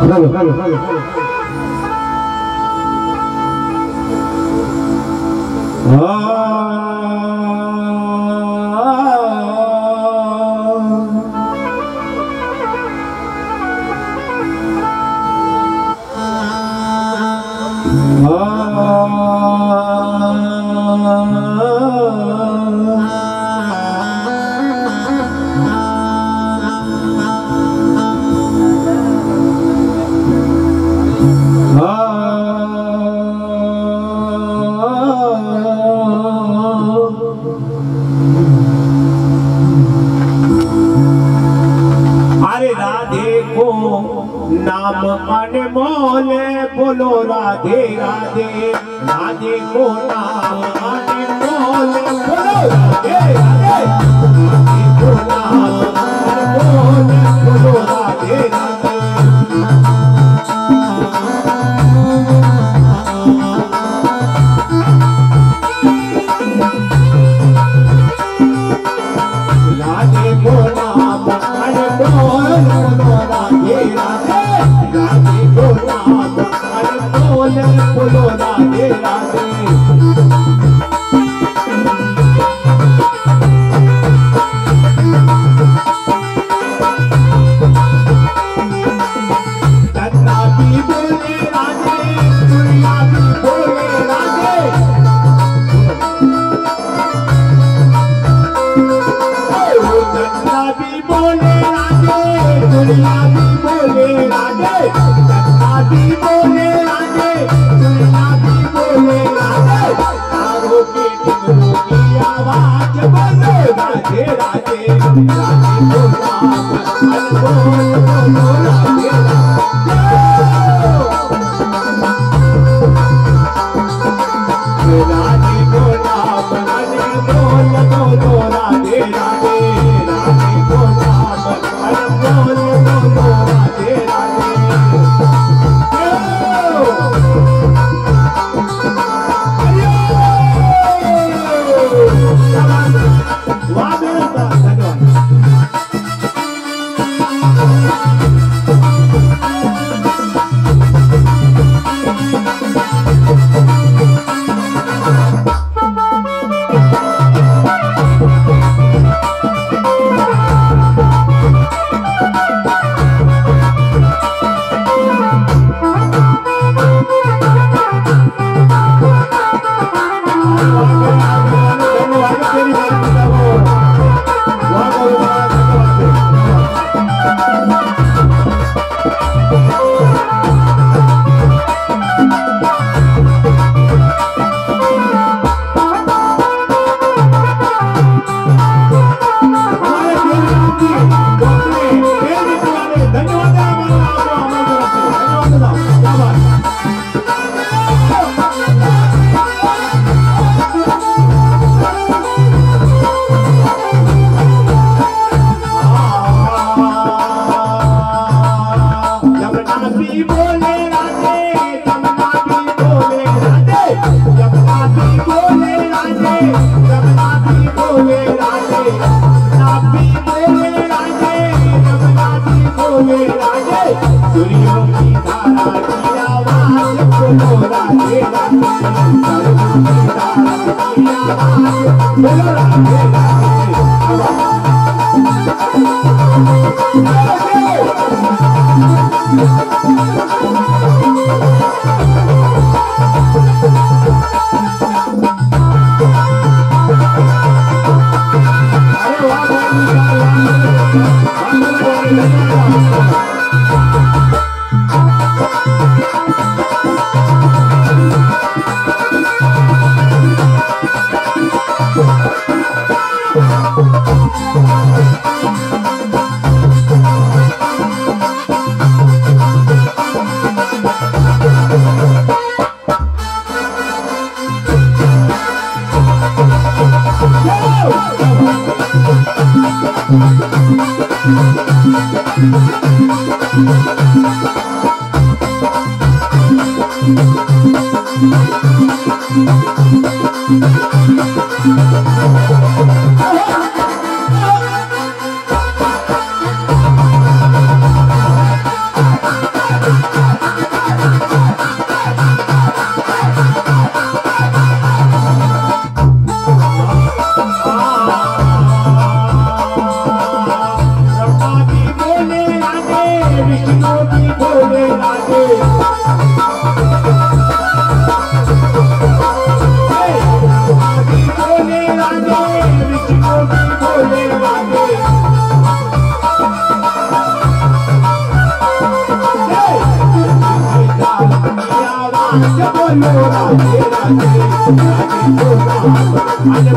Hello, hello, hello, hello. Ah. Oh. Radhe Radhe Cola Radhe કોલા બોલો Gracias. Mama, mama, mama.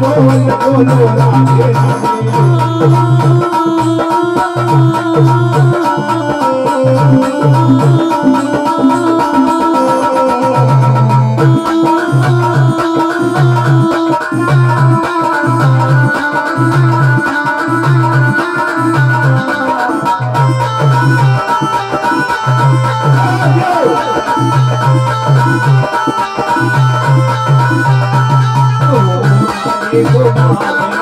Oh,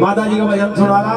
ماتا جی کا بھجن سنا رہا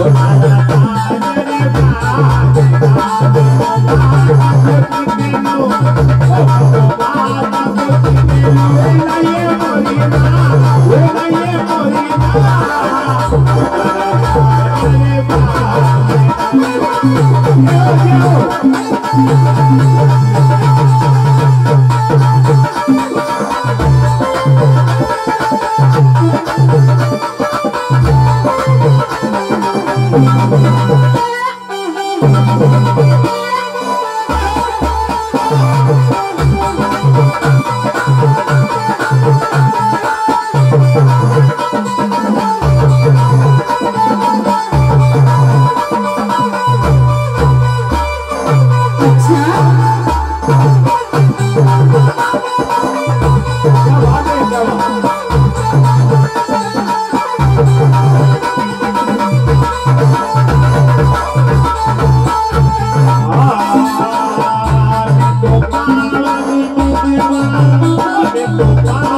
Oh, I'm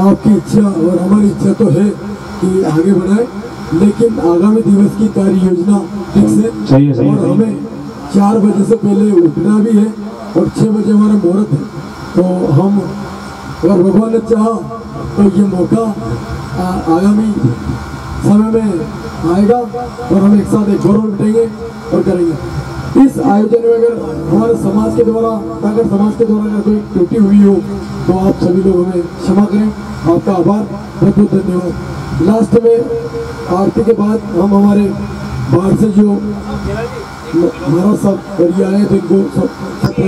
آپ کی ہماری تو ہے کہ آگے بڑھائے لیکن آگامی دیوس کی اور ہمیں چار بجے سے پہلے اٹھنا بھی ہے اور چھ بجے ہمارا مہرت ہے۔ تو ہم اگر بھگوان نے چاہا تو یہ موقع آگامی سمے میں آئے گا اور ہم ایک ساتھ ایک گور بٹیں گے اور کریں گے۔ اس آیوجن میں اگر ہمارے سماج کے دوارا، اگر سماج کے دوارا اگر کوئی ٹوٹی ہوئی ہو، تو آپ سبھی لوگ ہمیں شما کریں۔ آپ کا آبار بہت بہت دھنیہ ہو۔ لاسٹ میں آرتی کے بعد ہم ہمارے باہر سے جو ہمارا صاحب اور یہ آئے تھے، ان کو سب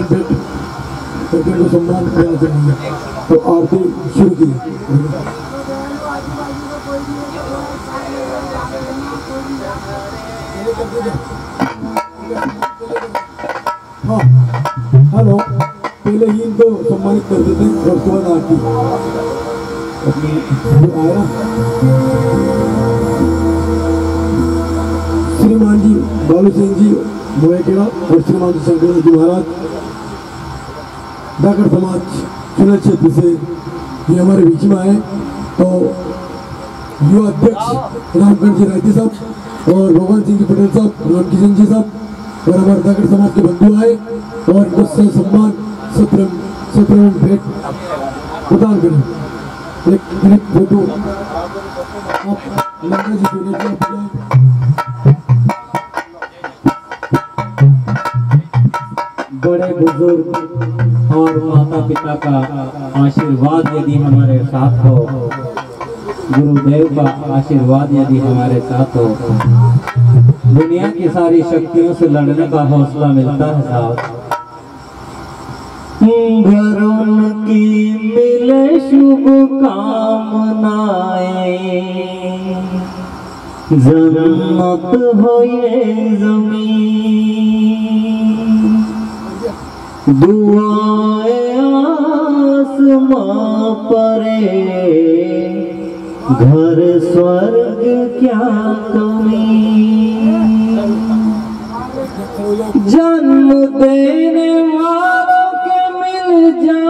لیکن مسلمان خیال سے نہیں ہے تو آرتی شروع کی ہاں ہلو پہلے ہی ان کو سمانت کر دیتے ہیں اور اس کے بعد آرتی آیا شریمان جی بالو سنگھ جی موہے اور شریمان جی سنگھ جی مہاراج ڈاکر سماج چنل چھیتر سے یہ ہمارے بیچ میں آئے۔ تو یو ادھیش رام جی رائتی صاحب اور بھگوان سنگھ پٹیل صاحب، رام کشن جی صاحب اور ہمارے ڈاکر سماج کے بندو آئے اور اس سے سمان ستر ستر بھیٹ پردان کریں۔ ایک فوٹو آپ لانگا جی کو بڑے بزرگ اور ماتا پتا کا آشیرواد یدی ہمارے ساتھ ہو۔ گرو دیو کا آشیرواد یدی ہمارے ساتھ ہو۔ دنیا کی ساری شکتیوں سے لڑنے کا حوصلہ ملتا ہے صاحب گھروں کی ملے شب کامنائیں۔ زمت ہوئے زمین۔ دعائے پرے گھر سورگ کیا کمی؟ جنم دینے والوں کے مل جائے